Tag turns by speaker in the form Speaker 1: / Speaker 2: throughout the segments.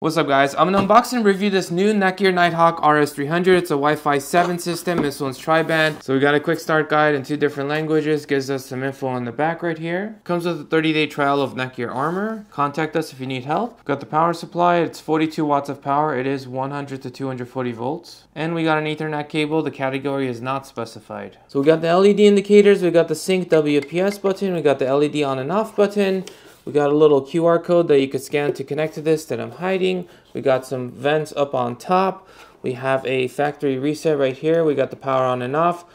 Speaker 1: What's up guys? I'm gonna unbox and review this new Netgear Nighthawk RS300. It's a Wi-Fi 7 system. This one's tri-band. So we got a quick start guide in two different languages. Gives us some info on the back right here. Comes with a 30-day trial of Netgear Armor. Contact us if you need help. Got the power supply. It's 42 watts of power. It is 100 to 240 volts. And we got an Ethernet cable. The category is not specified. So we got the LED indicators. We got the sync WPS button. We got the LED on and off button. We got a little QR code that you could scan to connect to this that I'm hiding. We got some vents up on top. We have a factory reset right here. We got the power on and off.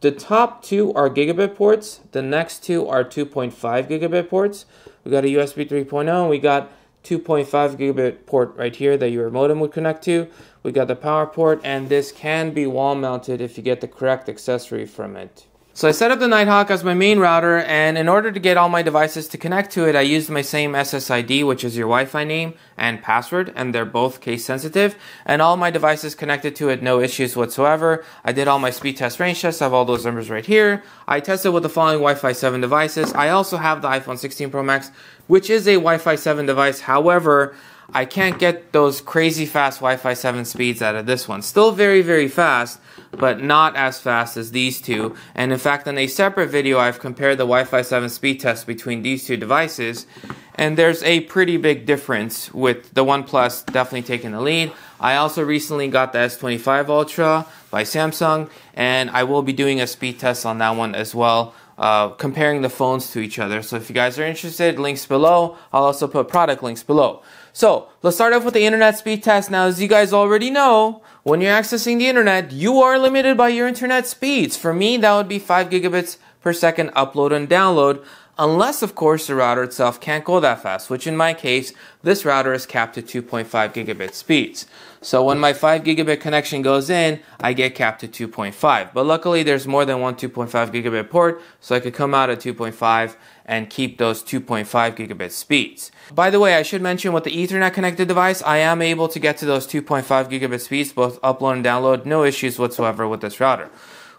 Speaker 1: The top two are gigabit ports. The next two are 2.5 gigabit ports. We got a USB 3.0. We got 2.5 gigabit port right here that your modem would connect to. We got the power port and this can be wall mounted if you get the correct accessory from it. So I set up the Nighthawk as my main router and in order to get all my devices to connect to it, I used my same SSID, which is your Wi-Fi name and password, and they're both case sensitive. And all my devices connected to it, no issues whatsoever. I did all my speed test range tests, I have all those numbers right here. I tested with the following Wi-Fi 7 devices. I also have the iPhone 16 Pro Max, which is a Wi-Fi 7 device. However, I can't get those crazy fast Wi-Fi 7 speeds out of this one. Still very, very fast, but not as fast as these two. And in fact, in a separate video, I've compared the Wi-Fi 7 speed test between these two devices. And there's a pretty big difference with the OnePlus definitely taking the lead. I also recently got the S25 Ultra by Samsung, and I will be doing a speed test on that one as well. Uh, comparing the phones to each other. So if you guys are interested, links below. I'll also put product links below. So let's start off with the internet speed test. Now, as you guys already know, when you're accessing the internet, you are limited by your internet speeds. For me, that would be 5 gigabits per second upload and download unless of course the router itself can't go that fast, which in my case, this router is capped at 2.5 gigabit speeds. So when my 5 gigabit connection goes in, I get capped at 2.5. But luckily there's more than one 2.5 gigabit port, so I could come out at 2.5 and keep those 2.5 gigabit speeds. By the way, I should mention with the Ethernet connected device, I am able to get to those 2.5 gigabit speeds, both upload and download, no issues whatsoever with this router.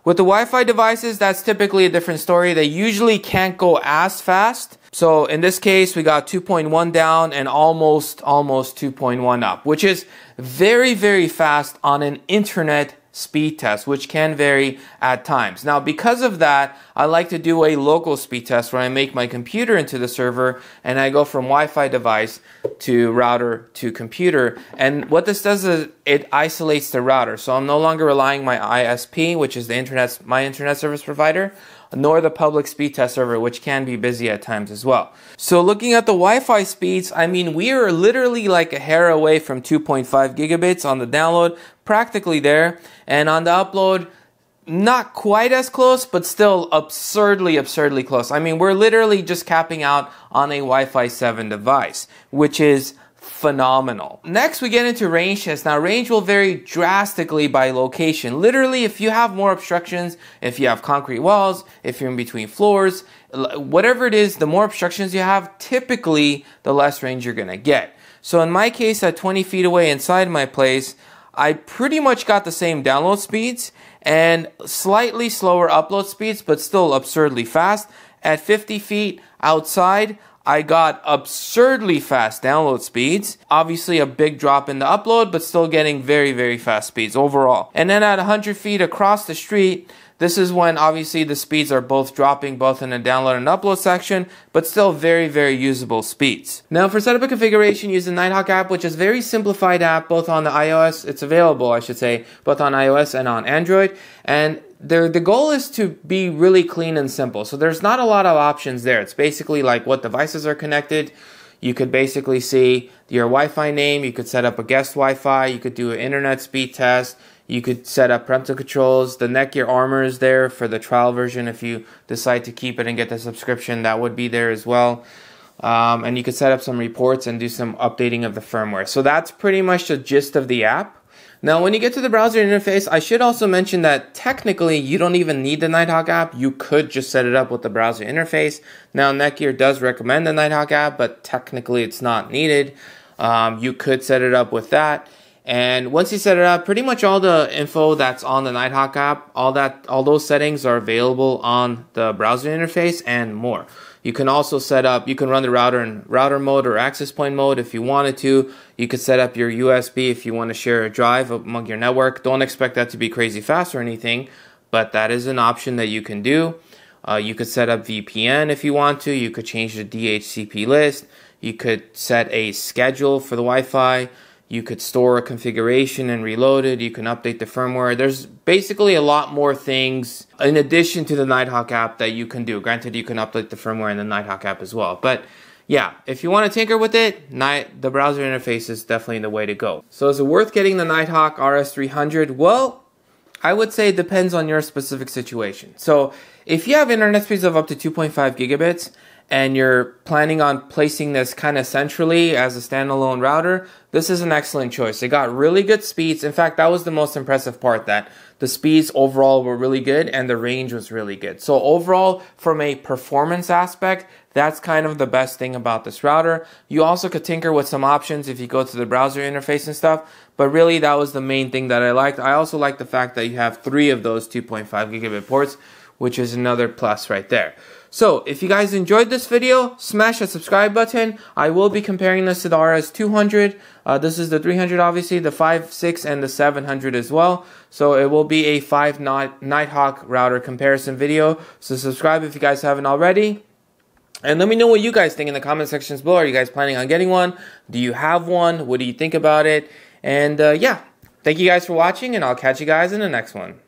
Speaker 1: With the Wi-Fi devices, that's typically a different story. They usually can't go as fast. So in this case, we got 2.1 down and almost, almost 2.1 up, which is very, very fast on an internet speed test, which can vary at times. Now, because of that, I like to do a local speed test where I make my computer into the server and I go from Wi-Fi device to router to computer. And what this does is it isolates the router. So I'm no longer relying my ISP, which is the internet, my internet service provider, nor the public speed test server, which can be busy at times as well. So looking at the Wi-Fi speeds, I mean, we are literally like a hair away from 2.5 gigabits on the download, practically there. And on the upload, not quite as close, but still absurdly, absurdly close. I mean, we're literally just capping out on a Wi-Fi 7 device, which is phenomenal. Next, we get into range tests. Now, range will vary drastically by location. Literally, if you have more obstructions, if you have concrete walls, if you're in between floors, whatever it is, the more obstructions you have, typically, the less range you're gonna get. So in my case, at 20 feet away inside my place, I pretty much got the same download speeds and slightly slower upload speeds, but still absurdly fast. At 50 feet outside, I got absurdly fast download speeds. Obviously a big drop in the upload, but still getting very, very fast speeds overall. And then at 100 feet across the street, this is when obviously the speeds are both dropping both in the download and upload section, but still very, very usable speeds. Now for setup and configuration, use the Nighthawk app, which is very simplified app, both on the iOS, it's available, I should say, both on iOS and on Android. And the, the goal is to be really clean and simple. So there's not a lot of options there. It's basically like what devices are connected. You could basically see your Wi-Fi name. You could set up a guest Wi-Fi. You could do an internet speed test. You could set up parental controls. The Netgear Armor is there for the trial version. If you decide to keep it and get the subscription, that would be there as well. Um, and you could set up some reports and do some updating of the firmware. So that's pretty much the gist of the app. Now, when you get to the browser interface, I should also mention that technically you don't even need the Nighthawk app. You could just set it up with the browser interface. Now, Netgear does recommend the Nighthawk app, but technically it's not needed. Um, you could set it up with that. And once you set it up, pretty much all the info that's on the Nighthawk app, all that, all those settings are available on the browser interface and more. You can also set up, you can run the router in router mode or access point mode if you wanted to. You could set up your USB if you want to share a drive among your network. Don't expect that to be crazy fast or anything, but that is an option that you can do. Uh, you could set up VPN if you want to. You could change the DHCP list. You could set a schedule for the Wi Fi. You could store a configuration and reload it. You can update the firmware. There's basically a lot more things in addition to the Nighthawk app that you can do. Granted, you can update the firmware in the Nighthawk app as well. But yeah, if you want to tinker with it, Night the browser interface is definitely the way to go. So is it worth getting the Nighthawk RS300? Well, I would say it depends on your specific situation. So if you have internet speeds of up to 2.5 gigabits and you're planning on placing this kind of centrally as a standalone router, this is an excellent choice. It got really good speeds. In fact, that was the most impressive part that the speeds overall were really good and the range was really good. So overall, from a performance aspect, that's kind of the best thing about this router. You also could tinker with some options if you go to the browser interface and stuff, but really that was the main thing that I liked. I also like the fact that you have three of those 2.5 gigabit ports, which is another plus right there. So, if you guys enjoyed this video, smash the subscribe button. I will be comparing this to the RS200. Uh, this is the 300 obviously, the 5, 6, and the 700 as well. So it will be a 5 Nighthawk router comparison video. So subscribe if you guys haven't already. And let me know what you guys think in the comment sections below. Are you guys planning on getting one? Do you have one? What do you think about it? And uh, yeah, thank you guys for watching, and I'll catch you guys in the next one.